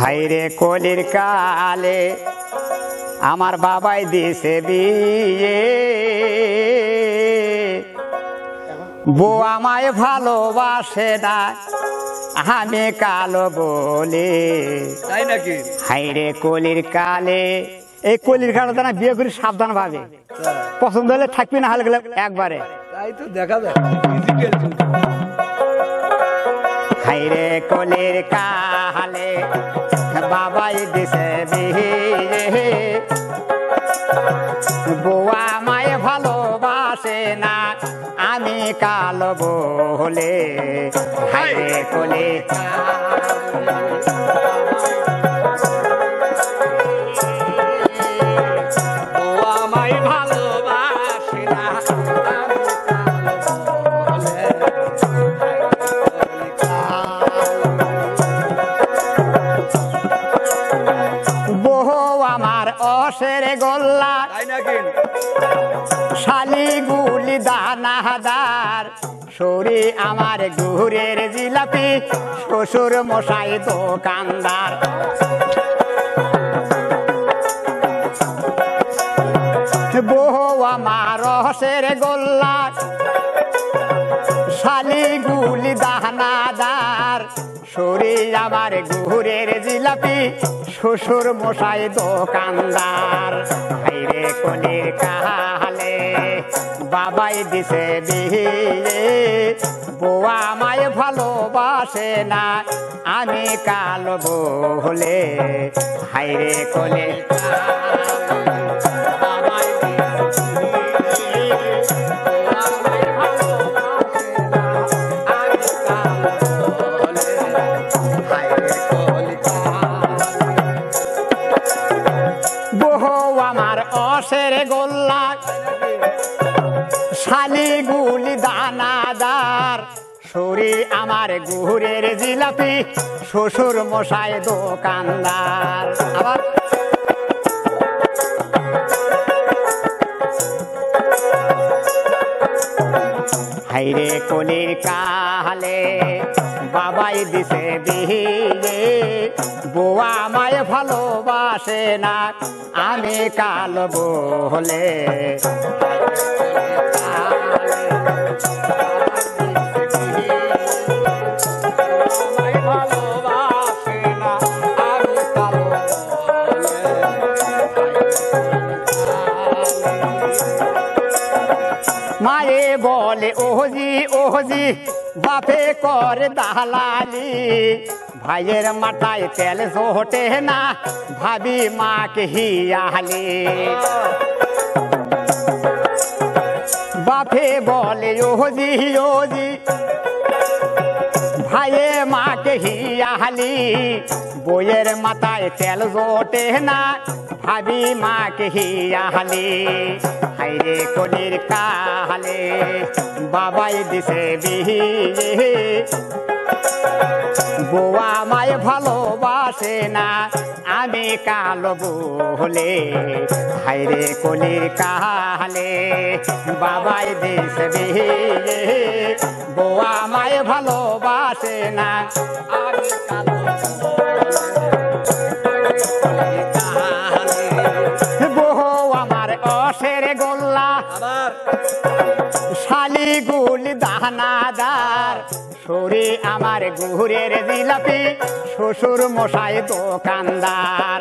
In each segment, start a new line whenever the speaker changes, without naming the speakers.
হাইরে কলির কালে আমার বাবাই দিছে বিয়ে। বউ আমায় ভালোবাসে না আমি কালো বলে।
তাই নাকি?
হাইরে কলির কালে এই কলির কালে না বিয়ে করি সাবধান ভাবে। পছন্দ হলে থাকবি না হলে গেলে একবারে।
তাই তো দেখা যায়।
হাইরে কলের কালে বাবাই দিছে বিয়ে বুয়া মায় ভালোবাসে না, আমি কাল বলে হাইরে কলের বুয়া আমার অসের গোল্লা। শালি গুলি দানাদার। সরি আমার গুহুরের জিলাপি শ্বশুর মশাই দোকানদার। বহু আমার রহসের গোল্লা। শালি গুলি দানাদার। সরি আমার গুহুরের জিলাপি, শ্বশুর মশাই দোকানদার। হাইরে কলির কাহালে বাবাই দিছে বিয়ে। বোয়া আমায় ভালোবাসে না, আমি কালো বলে হাইরে কলির আমার অসের গোল্লা শালি গুলি দানাদার। সরি আমার গুহুরের জিলাপি, শ্বশুর মশাই দোকানদার। আবার হাইরে কলির কালে বাবাই দিছে বিয়ে বুয়া আমায় ভালোবাসে না আমি কালো বলে। মায়ে বলে ওহজি ওহজি বাপে করে দালালি ভাইয়ের মাথায় তেল জোটে না ভাবি মাকে হিয়ালি বাপে বলে ওহজি ওজি ভাইয়ে মাকে হিয়ালি বইয়ের মাথায় তেল জোটে না ভাবি মাকে হিয়ালি হাইরে কলির কালে বাবাই দিছে বিয়ে বোয়া মায় ভালোবাসে না, আমি কালো বলে হাইরে কলির কালে বাবাই দেশ বিয়ে বোয়া মায় ভালোবাসে না, আমি কালো
আবার
দাহানাদার সরি আমার গুহুরের জিলাপি শ্বশুর মশাই দোকানদার।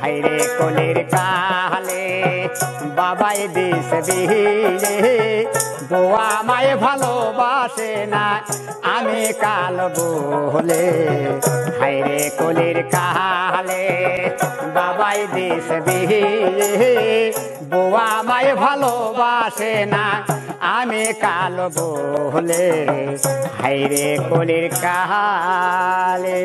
হাইরে কলির কালে বাবাই দিস বিয়ে বোয়া আমায় ভালোবাসে না, আমি কাল বলে। হাইরে কলির কালে বাবাই দিস বিয়ে বোয়া আমায় ভালোবাসে না, আমি কাল বলে। হাইরে কলির কালে